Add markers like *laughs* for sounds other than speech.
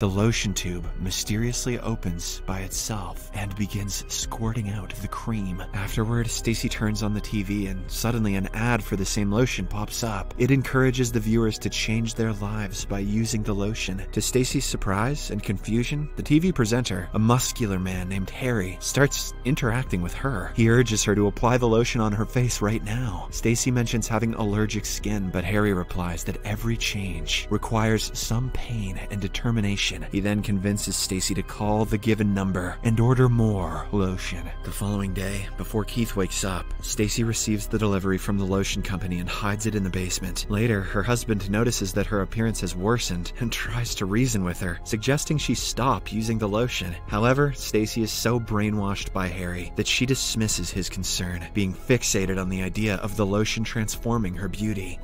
The lotion tube mysteriously opens by itself and begins squirting out the cream. Afterward, Stacy turns on the TV and suddenly an ad for the same lotion pops up. It encourages the viewers to change their lives by using the lotion. To Stacy's surprise and confusion, the TV presenter, a muscular man named Harry, starts interacting with her. He urges her to apply the lotion on her face right now. Stacy mentions having allergic skin, but Harry replies that every change requires some pain and determination. He then convinces Stacy to call the given number and order more lotion. The following day, before Keith wakes up, Stacy receives the delivery from the lotion company and hides it in the basement. Later, her husband notices that her appearance has worsened and *laughs* tries to reason with her, suggesting she stop using the lotion. However, Stacy is so brainwashed by Harry that she dismisses his concern, being fixated on the idea of the lotion transforming her beauty.